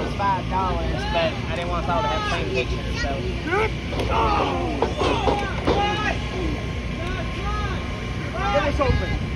was five dollars, but I didn't want us all to have the same picture, so. Get open.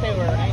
they were.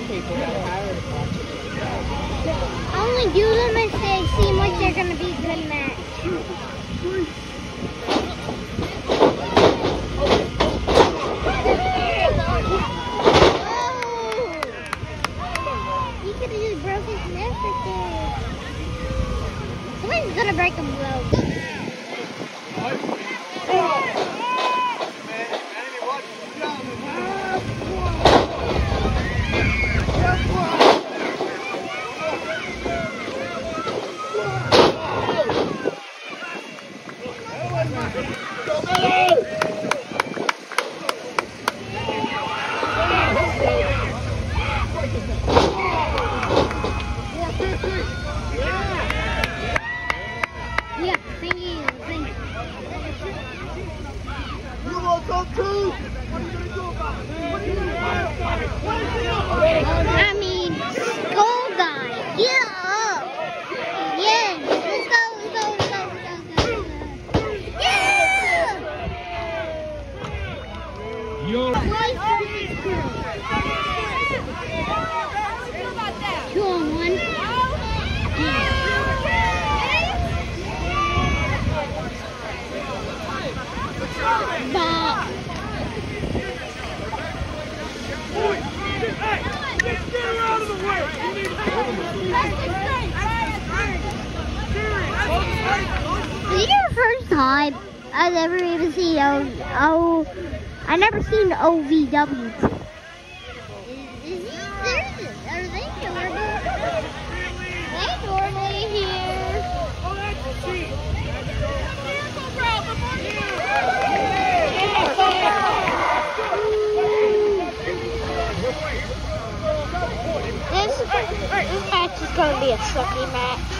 some people it. Only do them if they see what they're going to be good at. I never seen OVW. This, this match is going to be a sucky match.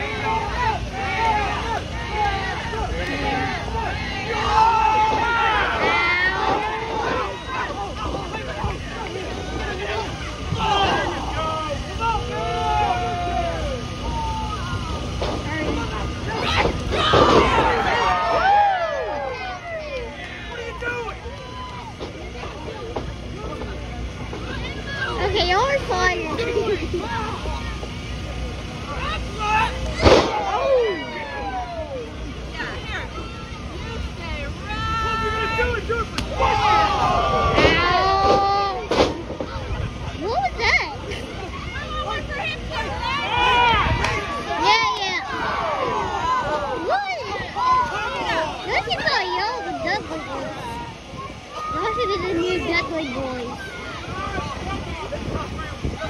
Duckling Boys.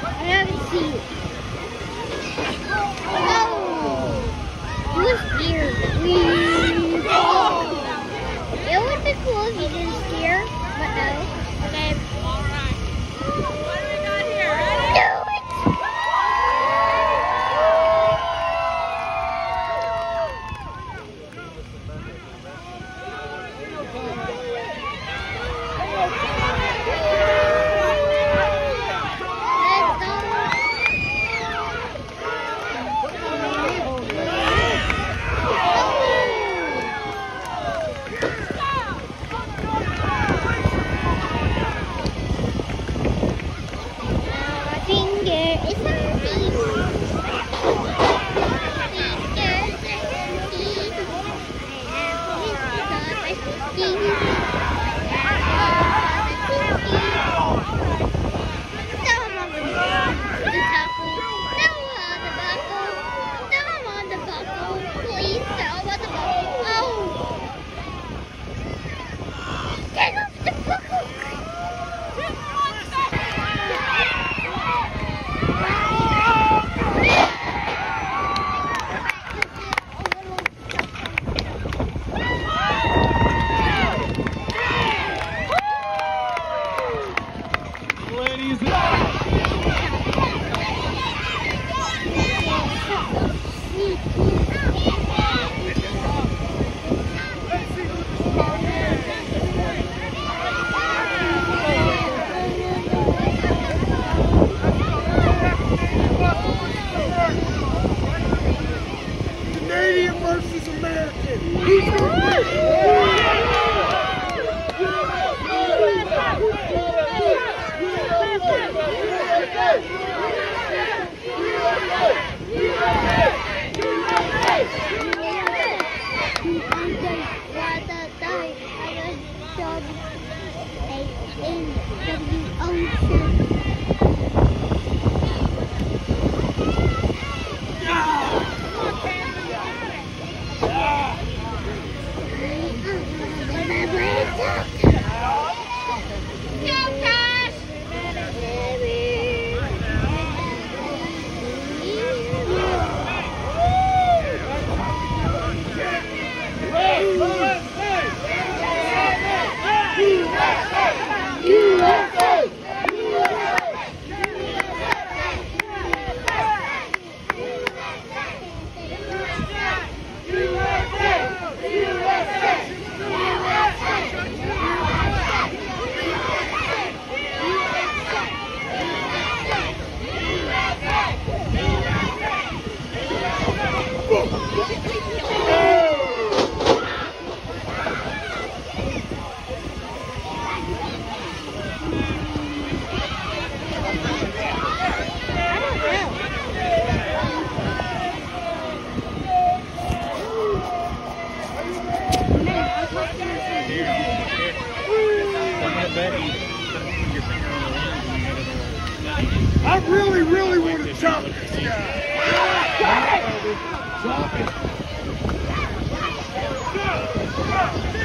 I haven't seen it. Oh! Who's here? It would be cool if you didn't steer, but no. bet you put your finger on the and you it all. I really, really like want to chop it. Stop it!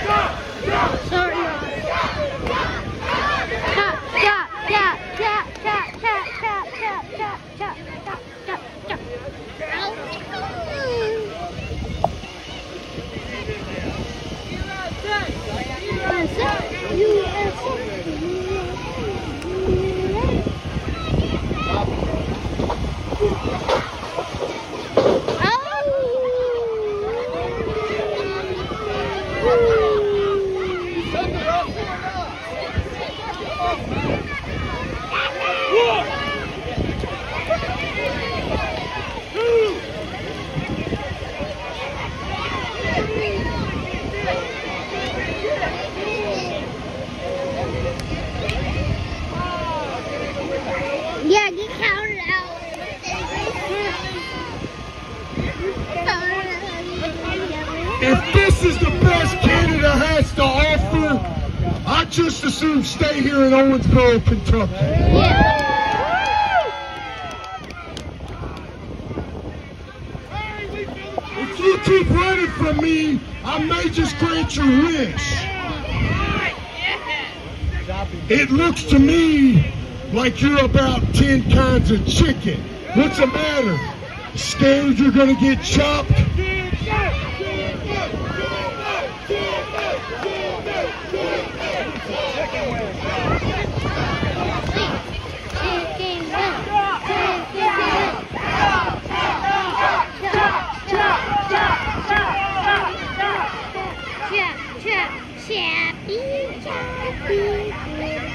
Stop! Stop! Stop! Stay here in Owensboro, Kentucky. Yeah. If you keep running from me, I may just grant your wish. It looks to me like you're about 10 kinds of chicken. What's the matter? Scared you're gonna get chopped? Chicken wing. Chicken wing. Chop, chop, choppy, choppy,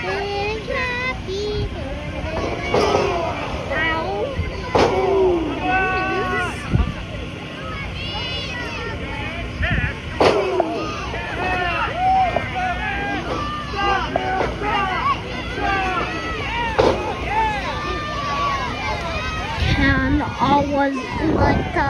good, choppy, good. Ow. Can always let go.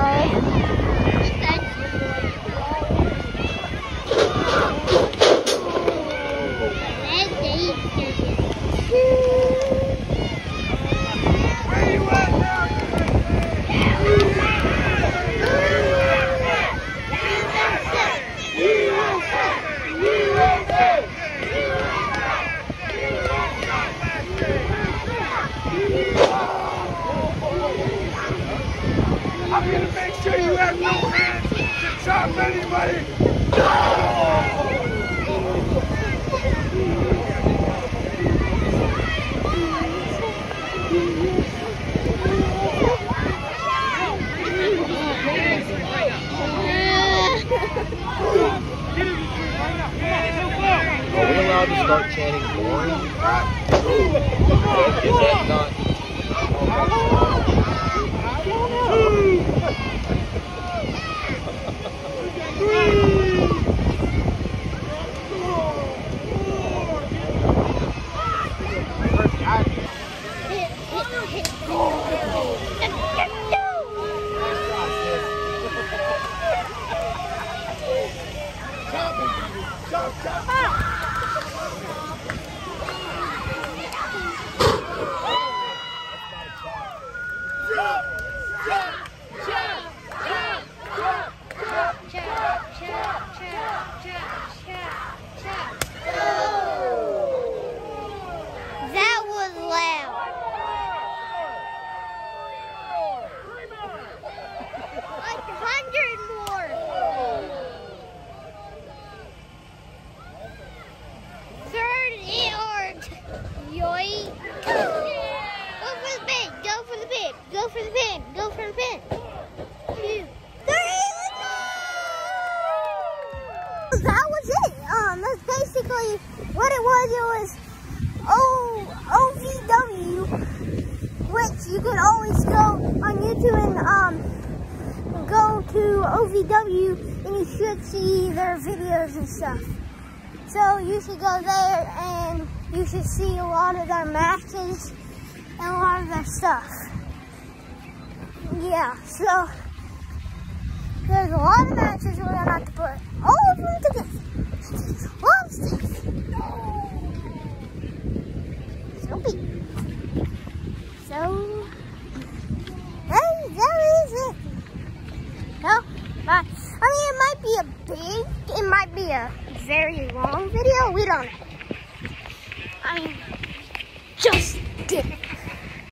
I'm gonna make sure you have no hands to chop anybody. Are we allowed to start chanting boring? Is that not? That was loud. Like a hundred more. Third yard. Yoink. Go for the pin. Go for the pin. Go for the pin. Go for the pin. Two, three. Let's go. That was it. Um, that's basically what it was. It was O OVW, which you can always go on YouTube and um go to OVW and you should see their videos and stuff. So you should go there and you should see a lot of their matches and a lot of their stuff. Yeah, so there's a lot of matches we're gonna have to put all of them together. Stuff. So big. So that, that is it. No, bye. I mean, it might be a big, it might be a very long video. We don't know. I mean.